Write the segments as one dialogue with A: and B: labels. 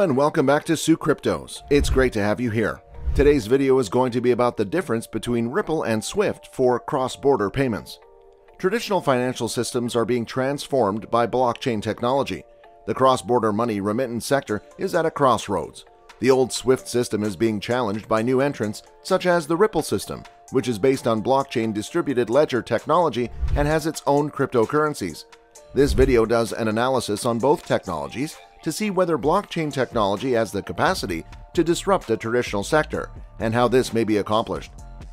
A: and welcome back to Sucryptoz. It's great to have you here. Today's video is going to be about the difference between Ripple and SWIFT for cross-border payments. Traditional financial systems are being transformed by blockchain technology. The cross-border money remittance sector is at a crossroads. The old SWIFT system is being challenged by new entrants such as the Ripple system, which is based on blockchain distributed ledger technology and has its own cryptocurrencies. This video does an analysis on both technologies to see whether blockchain technology has the capacity to disrupt the traditional sector and how this may be accomplished.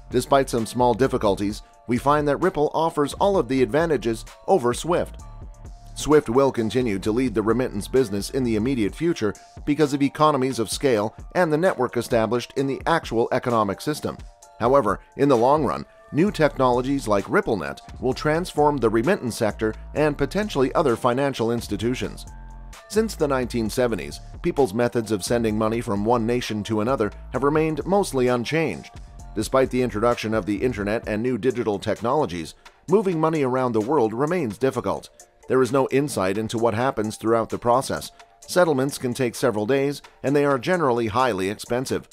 A: Despite some small difficulties, we find that Ripple offers all of the advantages over Swift. Swift will continue to lead the remittance business in the immediate future because of economies of scale and the network established in the actual economic system. However, in the long run, new technologies like RippleNet will transform the remittance sector and potentially other financial institutions. Since the 1970s, people's methods of sending money from one nation to another have remained mostly unchanged. Despite the introduction of the internet and new digital technologies, moving money around the world remains difficult. There is no insight into what happens throughout the process. Settlements can take several days, and they are generally highly expensive.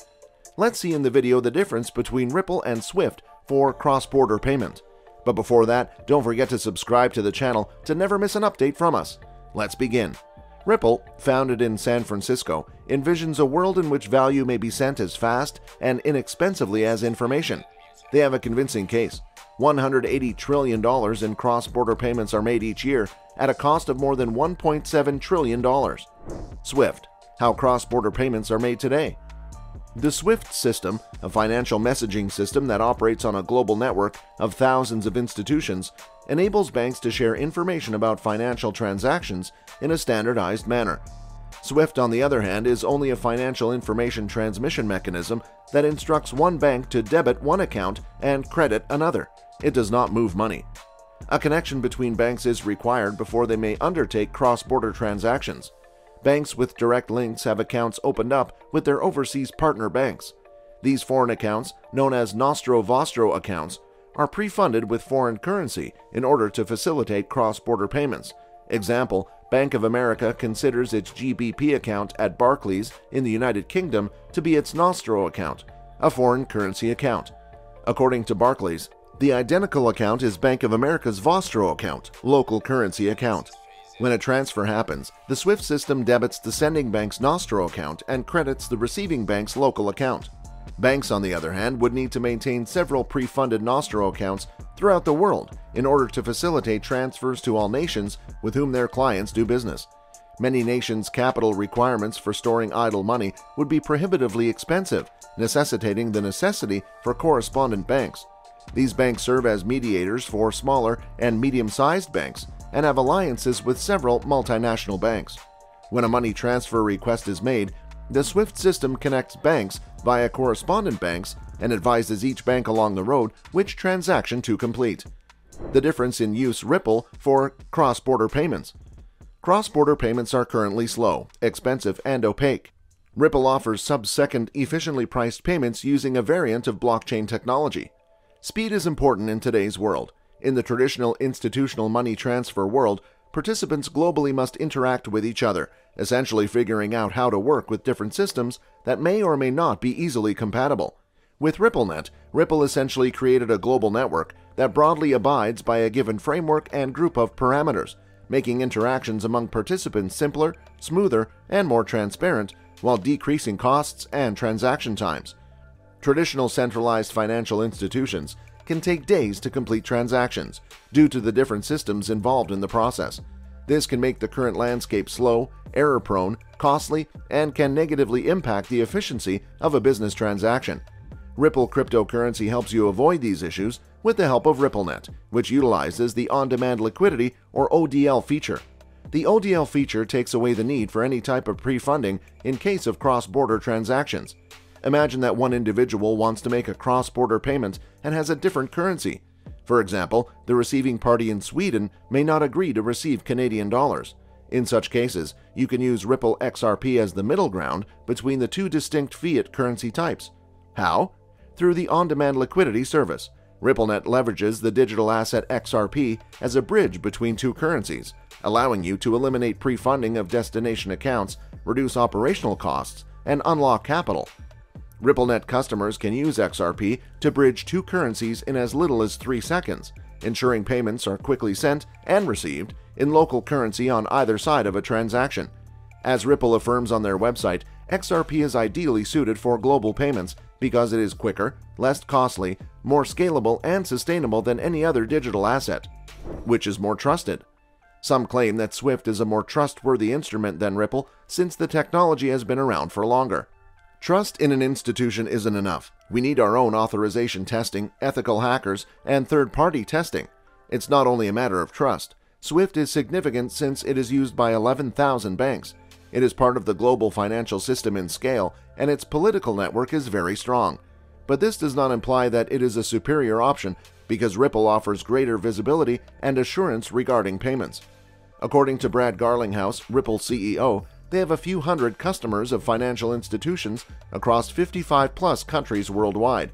A: Let's see in the video the difference between Ripple and Swift for cross-border payment. But before that, don't forget to subscribe to the channel to never miss an update from us. Let's begin. Ripple, founded in San Francisco, envisions a world in which value may be sent as fast and inexpensively as information. They have a convincing case. $180 trillion in cross border payments are made each year at a cost of more than $1.7 trillion. SWIFT How cross border payments are made today. The SWIFT system, a financial messaging system that operates on a global network of thousands of institutions, enables banks to share information about financial transactions in a standardized manner. SWIFT, on the other hand, is only a financial information transmission mechanism that instructs one bank to debit one account and credit another. It does not move money. A connection between banks is required before they may undertake cross border transactions. Banks with direct links have accounts opened up with their overseas partner banks. These foreign accounts, known as Nostro Vostro accounts, are pre-funded with foreign currency in order to facilitate cross-border payments. Example, Bank of America considers its GBP account at Barclays in the United Kingdom to be its Nostro account, a foreign currency account. According to Barclays, the identical account is Bank of America's Vostro account, local currency account. When a transfer happens, the SWIFT system debits the sending bank's Nostro account and credits the receiving bank's local account. Banks, on the other hand, would need to maintain several pre-funded Nostro accounts throughout the world in order to facilitate transfers to all nations with whom their clients do business. Many nations' capital requirements for storing idle money would be prohibitively expensive, necessitating the necessity for correspondent banks. These banks serve as mediators for smaller and medium-sized banks and have alliances with several multinational banks. When a money transfer request is made, the SWIFT system connects banks via correspondent banks and advises each bank along the road which transaction to complete. The difference in use Ripple for cross-border payments. Cross-border payments are currently slow, expensive, and opaque. Ripple offers sub-second efficiently priced payments using a variant of blockchain technology. Speed is important in today's world. In the traditional institutional money transfer world, participants globally must interact with each other, essentially figuring out how to work with different systems that may or may not be easily compatible. With RippleNet, Ripple essentially created a global network that broadly abides by a given framework and group of parameters, making interactions among participants simpler, smoother, and more transparent, while decreasing costs and transaction times. Traditional centralized financial institutions can take days to complete transactions due to the different systems involved in the process. This can make the current landscape slow, error prone, costly, and can negatively impact the efficiency of a business transaction. Ripple cryptocurrency helps you avoid these issues with the help of RippleNet, which utilizes the On Demand Liquidity or ODL feature. The ODL feature takes away the need for any type of pre funding in case of cross border transactions. Imagine that one individual wants to make a cross border payment and has a different currency. For example, the receiving party in Sweden may not agree to receive Canadian dollars. In such cases, you can use Ripple XRP as the middle ground between the two distinct fiat currency types. How? Through the on-demand liquidity service. RippleNet leverages the digital asset XRP as a bridge between two currencies, allowing you to eliminate pre-funding of destination accounts reduce operational costs, and unlock capital. RippleNet customers can use XRP to bridge two currencies in as little as 3 seconds, ensuring payments are quickly sent and received in local currency on either side of a transaction. As Ripple affirms on their website, XRP is ideally suited for global payments because it is quicker, less costly, more scalable, and sustainable than any other digital asset. Which is more trusted? Some claim that SWIFT is a more trustworthy instrument than Ripple since the technology has been around for longer. Trust in an institution isn't enough. We need our own authorization testing, ethical hackers, and third party testing. It's not only a matter of trust. SWIFT is significant since it is used by 11,000 banks. It is part of the global financial system in scale, and its political network is very strong. But this does not imply that it is a superior option because Ripple offers greater visibility and assurance regarding payments. According to Brad Garlinghouse, Ripple CEO, they have a few hundred customers of financial institutions across 55 plus countries worldwide.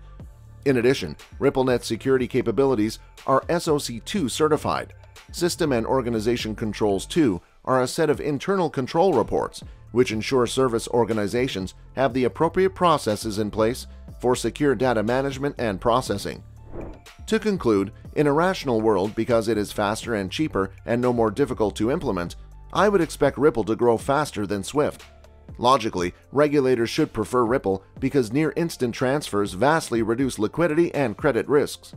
A: In addition, RippleNet's security capabilities are SOC 2 certified. System and Organization Controls 2 are a set of internal control reports which ensure service organizations have the appropriate processes in place for secure data management and processing. To conclude, in a rational world, because it is faster and cheaper and no more difficult to implement, I would expect Ripple to grow faster than Swift. Logically, regulators should prefer Ripple because near instant transfers vastly reduce liquidity and credit risks.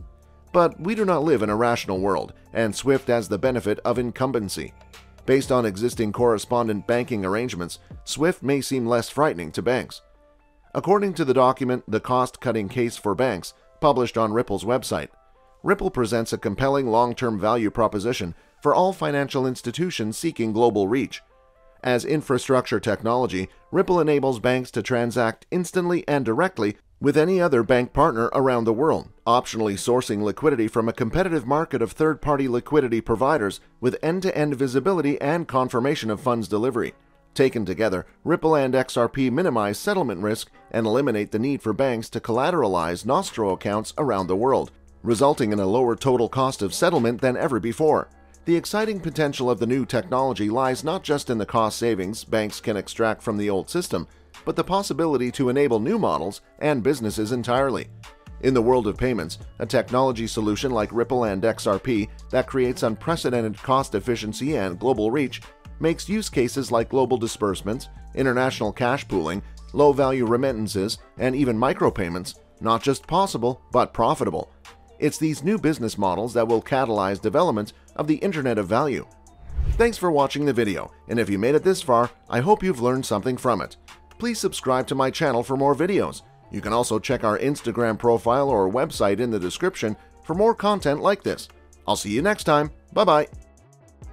A: But we do not live in a rational world, and Swift has the benefit of incumbency. Based on existing correspondent banking arrangements, Swift may seem less frightening to banks. According to the document The Cost Cutting Case for Banks, published on Ripple's website, Ripple presents a compelling long term value proposition for all financial institutions seeking global reach. As infrastructure technology, Ripple enables banks to transact instantly and directly with any other bank partner around the world, optionally sourcing liquidity from a competitive market of third party liquidity providers with end to end visibility and confirmation of funds delivery. Taken together, Ripple and XRP minimize settlement risk and eliminate the need for banks to collateralize Nostro accounts around the world, resulting in a lower total cost of settlement than ever before. The exciting potential of the new technology lies not just in the cost savings banks can extract from the old system, but the possibility to enable new models and businesses entirely. In the world of payments, a technology solution like Ripple and XRP that creates unprecedented cost efficiency and global reach makes use cases like global disbursements, international cash pooling, low value remittances, and even micropayments not just possible, but profitable. It's these new business models that will catalyze development of the Internet of Value. Thanks for watching the video, and if you made it this far, I hope you've learned something from it. Please subscribe to my channel for more videos. You can also check our Instagram profile or website in the description for more content like this. I'll see you next time. Bye bye.